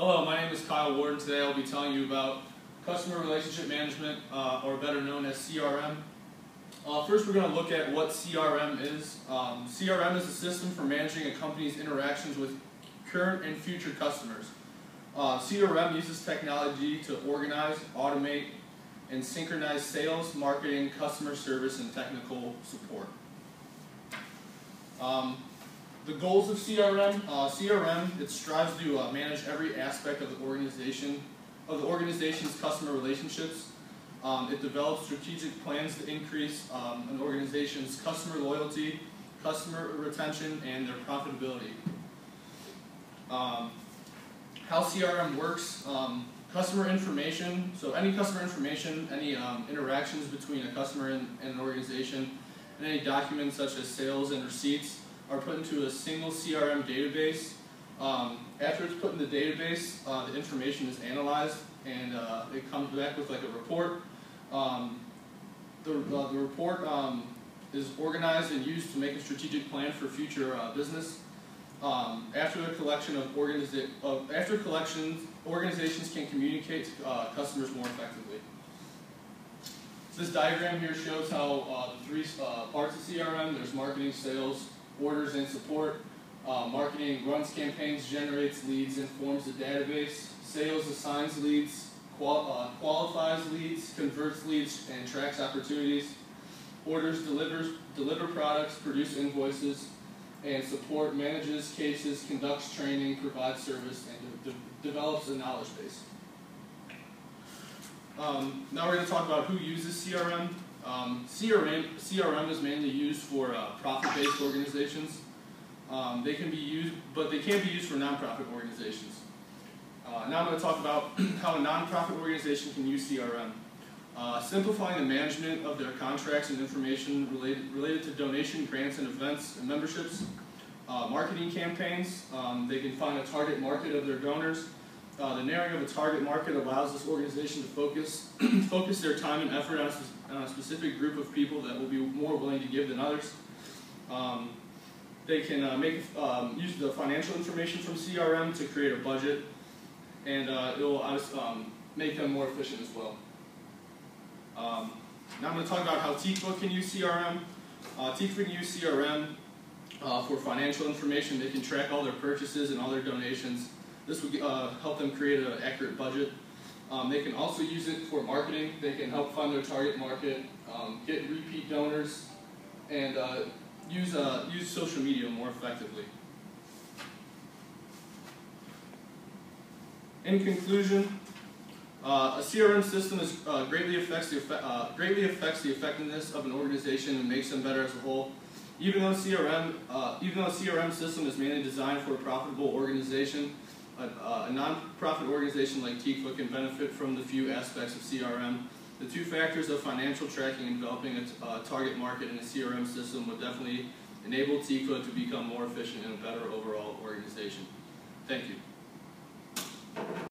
Hello, my name is Kyle Warden. Today I'll be telling you about customer relationship management, uh, or better known as CRM. Uh, first, we're going to look at what CRM is. Um, CRM is a system for managing a company's interactions with current and future customers. Uh, CRM uses technology to organize, automate, and synchronize sales, marketing, customer service, and technical support. Um, the goals of CRM, uh, CRM, it strives to uh, manage every aspect of the organization, of the organization's customer relationships. Um, it develops strategic plans to increase um, an organization's customer loyalty, customer retention, and their profitability. Um, how CRM works, um, customer information, so any customer information, any um, interactions between a customer and, and an organization, and any documents such as sales and receipts are put into a single CRM database. Um, after it's put in the database, uh, the information is analyzed and uh, it comes back with like a report. Um, the, uh, the report um, is organized and used to make a strategic plan for future uh, business. Um, after the collection of, organiza after collections, organizations can communicate to uh, customers more effectively. So this diagram here shows how uh, the three parts of CRM, there's marketing, sales, orders, and support. Uh, marketing runs campaigns, generates leads, informs the database. Sales assigns leads, qual uh, qualifies leads, converts leads, and tracks opportunities. Orders delivers deliver products, produce invoices, and support manages cases, conducts training, provides service, and de de develops a knowledge base. Um, now we're going to talk about who uses CRM. Um, CRM, CRM is mainly used for uh, profit-based organizations. Um, they can be used, but they can't be used for nonprofit organizations. Uh, now I'm going to talk about how a nonprofit organization can use CRM. Uh, simplifying the management of their contracts and information related, related to donation, grants, and events and memberships. Uh, marketing campaigns, um, they can find a target market of their donors. Uh, the narrowing of a target market allows this organization to focus, focus their time and effort on a, on a, specific group of people that will be more willing to give than others. Um, they can uh, make, um, use the financial information from CRM to create a budget, and uh, it will um, make them more efficient as well. Um, now I'm going to talk about how Tikva can use CRM. Uh, Tikva can use CRM uh, for financial information. They can track all their purchases and all their donations. This would uh, help them create an accurate budget. Um, they can also use it for marketing. They can help find their target market, um, get repeat donors, and uh, use, uh, use social media more effectively. In conclusion, uh, a CRM system is, uh, greatly, affects the, uh, greatly affects the effectiveness of an organization and makes them better as a whole. Even though CRM, uh, even though a CRM system is mainly designed for a profitable organization, a, a non-profit organization like Tikva can benefit from the few aspects of CRM. The two factors of financial tracking and developing a target market in a CRM system would definitely enable Tikva to become more efficient and a better overall organization. Thank you.